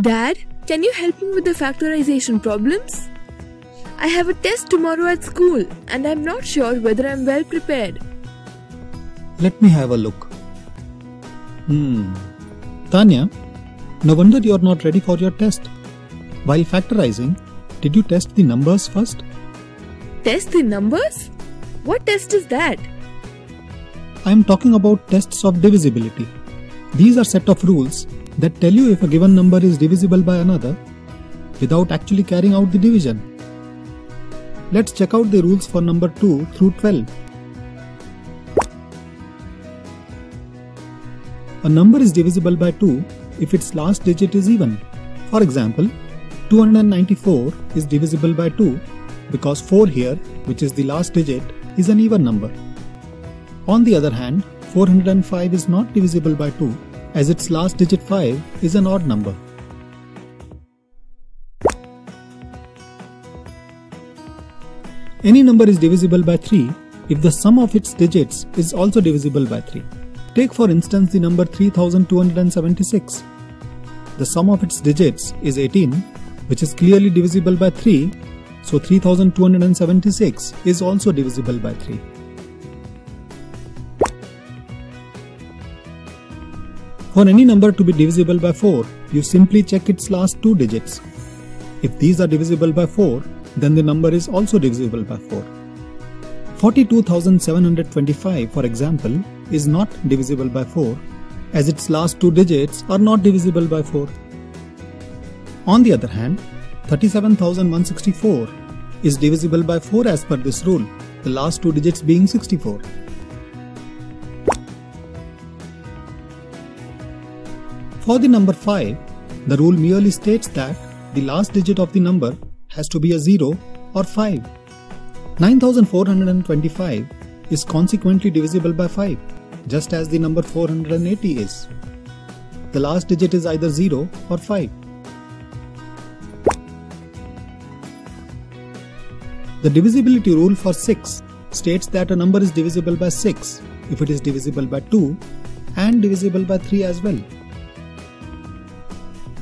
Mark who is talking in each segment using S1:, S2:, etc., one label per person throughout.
S1: Dad, can you help me with the factorization problems? I have a test tomorrow at school and I'm not sure whether I'm well prepared.
S2: Let me have a look. Hmm. Tanya, no wonder you're not ready for your test. While factorizing, did you test the numbers first?
S1: Test the numbers? What test is that?
S2: I am talking about tests of divisibility. These are set of rules that tell you if a given number is divisible by another without actually carrying out the division. Let's check out the rules for number 2 through 12. A number is divisible by 2 if its last digit is even. For example, 294 is divisible by 2 because 4 here, which is the last digit, is an even number. On the other hand, 405 is not divisible by 2 as its last digit 5 is an odd number. Any number is divisible by 3 if the sum of its digits is also divisible by 3. Take for instance the number 3276. The sum of its digits is 18 which is clearly divisible by 3 so 3276 is also divisible by 3. For any number to be divisible by 4, you simply check its last two digits. If these are divisible by 4, then the number is also divisible by 4. 42,725, for example, is not divisible by 4 as its last two digits are not divisible by 4. On the other hand, 37,164 is divisible by 4 as per this rule, the last two digits being 64. For the number 5, the rule merely states that the last digit of the number has to be a 0 or 5. 9425 is consequently divisible by 5, just as the number 480 is. The last digit is either 0 or 5. The divisibility rule for 6 states that a number is divisible by 6 if it is divisible by 2 and divisible by 3 as well.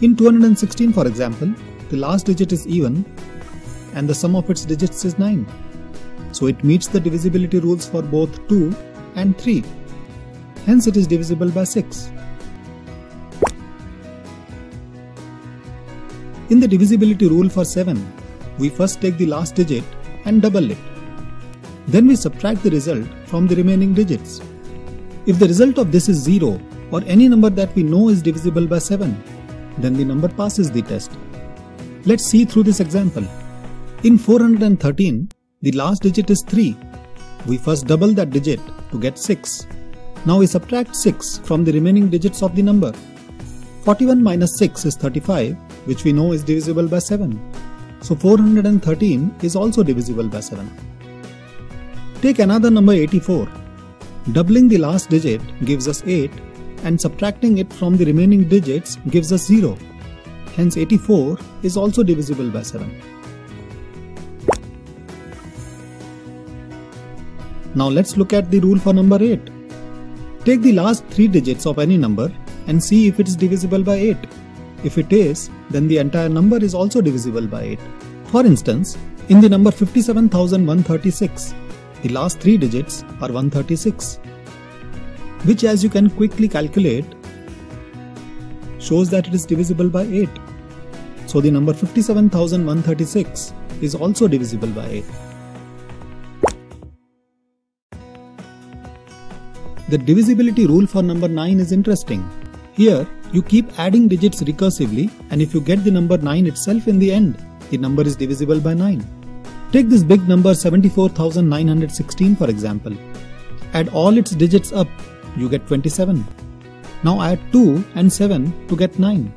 S2: In 216 for example, the last digit is even and the sum of its digits is 9. So it meets the divisibility rules for both 2 and 3. Hence it is divisible by 6. In the divisibility rule for 7, we first take the last digit and double it. Then we subtract the result from the remaining digits. If the result of this is 0 or any number that we know is divisible by 7, then the number passes the test. Let's see through this example. In 413, the last digit is 3. We first double that digit to get 6. Now we subtract 6 from the remaining digits of the number. 41 minus 6 is 35, which we know is divisible by 7. So 413 is also divisible by 7. Take another number 84. Doubling the last digit gives us 8 and subtracting it from the remaining digits gives us 0. Hence 84 is also divisible by 7. Now let's look at the rule for number 8. Take the last 3 digits of any number and see if it is divisible by 8. If it is, then the entire number is also divisible by 8. For instance, in the number 57,136, the last 3 digits are 136 which as you can quickly calculate shows that it is divisible by 8. So the number 57136 is also divisible by 8. The divisibility rule for number 9 is interesting. Here, you keep adding digits recursively and if you get the number 9 itself in the end, the number is divisible by 9. Take this big number 74,916 for example. Add all its digits up you get 27. Now add 2 and 7 to get 9.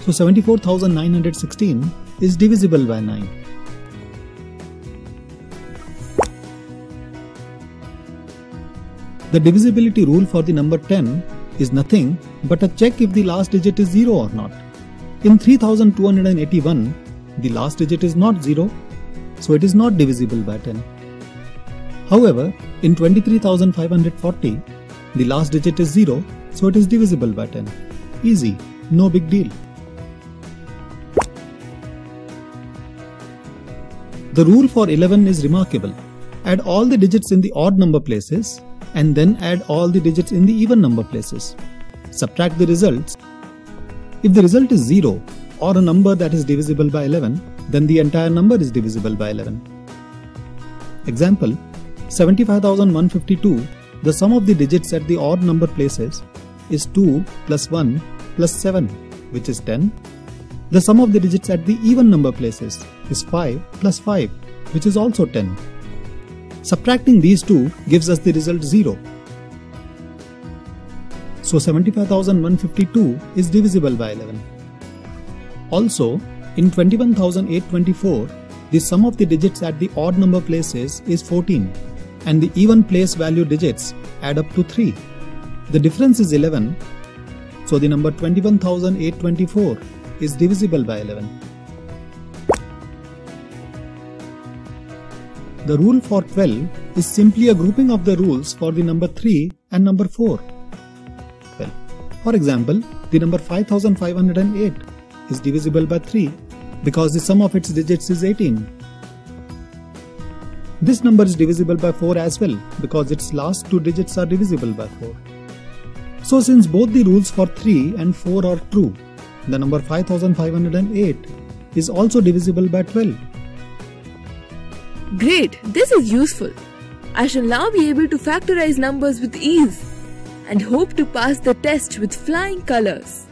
S2: So 74,916 is divisible by 9. The divisibility rule for the number 10 is nothing but a check if the last digit is 0 or not. In 3281, the last digit is not 0, so it is not divisible by 10. However, in 23,540, the last digit is 0, so it is divisible by 10. Easy, no big deal. The rule for 11 is remarkable. Add all the digits in the odd number places and then add all the digits in the even number places. Subtract the results. If the result is 0 or a number that is divisible by 11, then the entire number is divisible by 11. Example 75,152, the sum of the digits at the odd number places is 2 plus 1 plus 7, which is 10. The sum of the digits at the even number places is 5 plus 5, which is also 10. Subtracting these two gives us the result 0. So 75,152 is divisible by 11. Also, in 21,824, the sum of the digits at the odd number places is 14 and the even place value digits add up to 3. The difference is 11, so the number 21,824 is divisible by 11. The rule for 12 is simply a grouping of the rules for the number 3 and number 4. 12. For example, the number 5508 is divisible by 3 because the sum of its digits is 18. This number is divisible by 4 as well because its last two digits are divisible by 4. So since both the rules for 3 and 4 are true, the number 5508 is also divisible by 12.
S1: Great, this is useful. I shall now be able to factorize numbers with ease and hope to pass the test with flying colors.